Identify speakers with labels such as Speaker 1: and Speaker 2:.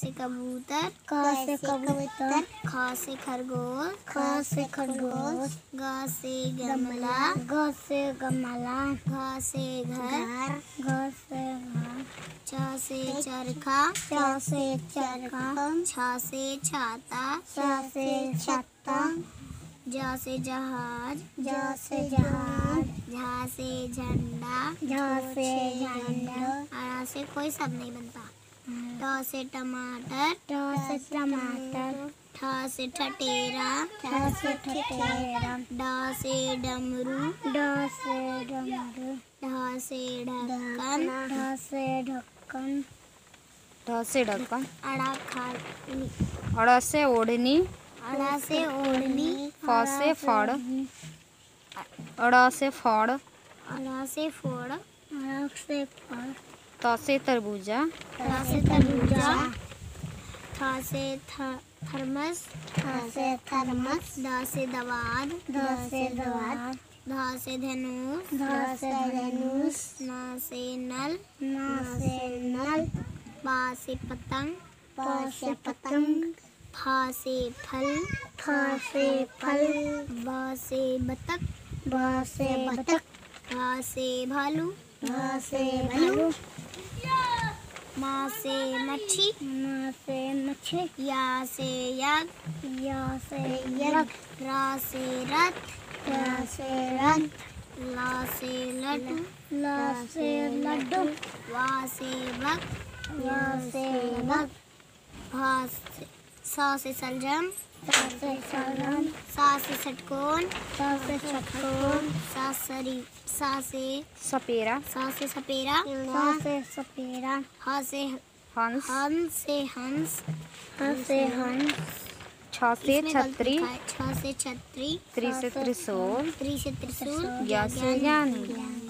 Speaker 1: से कबूतर
Speaker 2: क से कबूतर
Speaker 1: ख से खरगोश
Speaker 2: ख से खरगोश
Speaker 1: ग से गमला
Speaker 2: ग से गमला
Speaker 1: घ से घर
Speaker 2: घ से घर
Speaker 1: च से चरखा
Speaker 2: च से चरखा
Speaker 1: छ से छाता
Speaker 2: छ से छत्ता
Speaker 1: ज से जहाज़
Speaker 2: ज से जहाज़
Speaker 1: झा से झंडा
Speaker 2: झ से झंडा
Speaker 1: अड़ा से कोई शब्द नहीं बनता ट से टमाटर
Speaker 2: ट से टमाटर
Speaker 1: ठ से ठटेरा
Speaker 2: ठ से ठठेरा
Speaker 1: ड से डमरू
Speaker 2: ड से डमरू
Speaker 1: ढ से ढक्कन
Speaker 2: ढ से ढक्कन
Speaker 3: ढ से ढक्कन
Speaker 1: अड़ा खाली
Speaker 3: अड़ से ओढ़नी
Speaker 1: अड़ा से ओढ़नी
Speaker 3: फ से फड़ अड़ से फड़
Speaker 1: अड़ा से फोड़
Speaker 2: अरक से फल
Speaker 3: त से तरबूजा।
Speaker 1: थ से तरबूजा। थ से थ थर्मस।
Speaker 2: थ से थर्मस।
Speaker 1: द से दवाद।
Speaker 2: ध से दवात
Speaker 1: ध से धनुष
Speaker 2: ध से धनुष
Speaker 1: न से नल।
Speaker 2: न से नल।
Speaker 1: पा से पतंग।
Speaker 2: प से पतंग।
Speaker 1: फ से फल।
Speaker 2: फ से फल।
Speaker 1: ब से बतख।
Speaker 2: ब से बतख।
Speaker 1: भा भालू।
Speaker 2: भ से भालू
Speaker 1: माँ से मच्छी।
Speaker 2: म से
Speaker 1: या से यज्ञ।
Speaker 2: य से यज्ञ।
Speaker 1: रा से रथ।
Speaker 2: र से रथ
Speaker 1: ला से लड्डू।
Speaker 2: ल से लड्डू।
Speaker 1: वा से बक
Speaker 2: य से बग
Speaker 1: भा से सा से सलजम
Speaker 2: स से सलन
Speaker 1: सा से षटकोण
Speaker 2: स से चकोर
Speaker 1: सा सरी सा से
Speaker 3: सपेरा।
Speaker 1: से सपेरा।
Speaker 2: स से सपेरा।
Speaker 1: ह से
Speaker 3: हंस।
Speaker 1: हंस से हंस।
Speaker 2: ह से हंस।
Speaker 3: छ से
Speaker 1: इसमें गलती
Speaker 3: छतरी।
Speaker 1: लिखा। छ से छतरी।
Speaker 3: त्रि से त्रिशूल।
Speaker 1: त्रि से त्रिशूल
Speaker 3: से
Speaker 2: ज्ञानी।